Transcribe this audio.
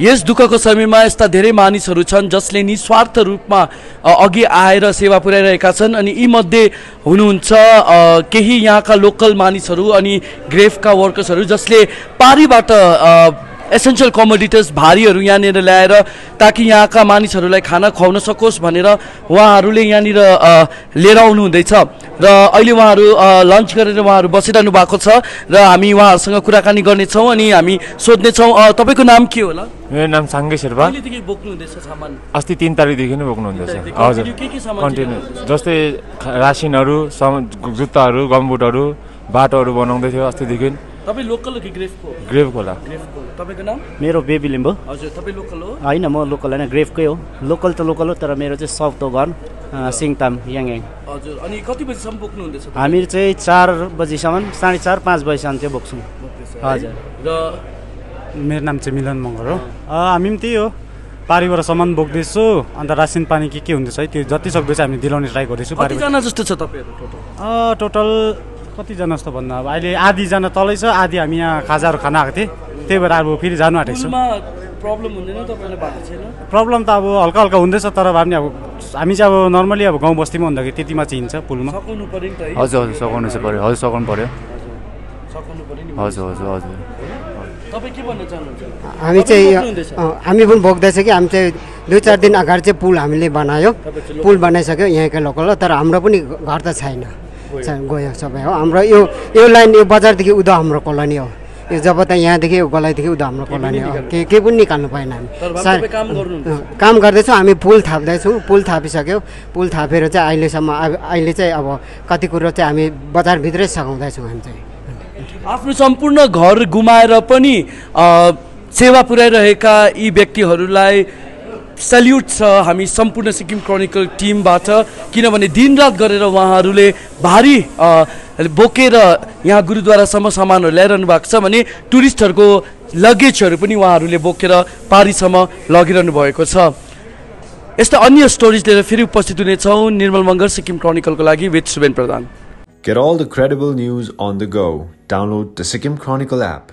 यस दुःखको समयमा यस्ता धेरै मानिसहरू छन् जसले निस्वार्थ रूपमा अघि आएर सेवा पुर्याइरहेका छन् अनि यीमध्ये हुनुहुन्छ केही यहाँका लोकल मानिसहरू अनि ग्रेफका वर्कर्सहरू जसले पारीबाट एसेन्सियल कमोडिटिज भारीहरू यहाँनिर ल्याएर ताकि यहाँका मानिसहरूलाई खाना खुवाउन सकोस् भनेर उहाँहरूले यहाँनिर लिएर आउनु हुँदैछ र अहिले उहाँहरू लन्च गरेर उहाँहरू बसिरहनु भएको छ र हामी उहाँहरूसँग कुराकानी गर्नेछौँ अनि हामी सोध्नेछौँ। तपाईँको नाम के होला? मेरो नाम साङ्गे शेर्पा। अस्ति तिन तारिकदेखि नै बोक्नु हुँदैछ। हजुर। कन्टिन्यू। जस्तै रासिनहरू जुत्ताहरू गम्बुटहरू बाटोहरू बनाउँदै थियो अस्तिदेखि। तपाईँ लोकल हो कि ग्रेफको? ग्रेभ खोला ग्रेफको तपाईँको नाम? मेरो बेबी लिम्बू। हजुर तपाईँ लोकल हो? होइन म लोकल होइन ग्रेफकै हो। लोकल त लोकल हो तर मेरो चाहिँ साउथ हो घर सिङताम याङयाङ। हजुर अनि कति बजीसम्म? हामी चाहिँ चार बजीसम्म साढे चार पाँच बजीसम्म चाहिँ बोक्छौँ? हजुर। र मेरो नाम चाहिँ मिलन मगर हो। हामी पनि त्यही हो। पारिबाट सामान बोक्दैछु अन्त रासिन पानी के के हुँदैछ है त्यो जति सक्दो चाहिँ हामी दिलाउने ट्राई गर्दैछु कतिजना जस्तो छ तपाईँहरू टोटल? अ, टोटल कतिजना जस्तो भन्दा अब? अहिले आधीजना तलै छ आधी हामी यहाँ खाजाहरू खान आएको थिएँ त्यही भएर अब फेरि जानु आँटेको छु। पुलमा प्रब्लम हुँदैन तपाईँलाई भएको छैन? प्रब्लम त अब हल्का हल्का हुँदैछ तर भए पनि अब हामी चाहिँ अब नर्मली अब गाउँ बस्तीमा हुँदाखेरि त्यतिमा चाहिँ हिँड्छ पुलमा। सकाउनु पऱ्यो नि त हजुर हजुर सघाउनु चाहिँ पऱ्यो हजुर सघाउनु पऱ्यो सकाउनु पऱ्यो नि। हजुर हजुर हजुर। तपाईँ के भन्न चाहनुहुन्छ? हामी चाहिँ हामी पनि बोक्दैछ कि हामी चाहिँ दुई चार दिन अगाडि चाहिँ पुल हामीले बनायो। पुल बनाइसक्यो यहाँकै लोकल तर हाम्रो पनि घर त छैन। गयो। सबै हो हाम्रो यो यो लाइन यो बजारदेखि उदो हाम्रो कोलोनी हो। यो जब त यहाँदेखि यो गोलाइदेखि उदो हाम्रो कोलोनी हो। के केही पनि निकाल्नु पाएन हामी। काम गर्दैछौँ। हामी पुल थाप्दैछौँ। पुल थापिसक्यो। पुल थापेर चाहिँ अहिलेसम्म अहिले चाहिँ अब कति कुरो चाहिँ हामी बजारभित्रै सघाउँदैछौँ हामी चाहिँ। आफ्नो सम्पूर्ण घर गुमाएर पनि सेवा पुर्याइरहेका यी व्यक्तिहरूलाई सल्युट छ हामी सम्पूर्ण सिक्किम क्रोनिकल टिमबाट किनभने दिनरात गरेर उहाँहरूले भारी बोकेर यहाँ गुरुद्वारासम्म सामानहरू ल्याइरहनु भएको छ भने टुरिस्टहरूको लगेजहरू पनि उहाँहरूले बोकेर पारीसम्म लगिरहनु भएको छ यस्ता अन्य स्टोरिज लिएर फेरि उपस्थित हुनेछौँ निर्मल मङ्गर सिक्किम क्रोनिकलको लागि with Suben Pradhan Get all the credible news on the go. Download the Sikkim Chronicle app.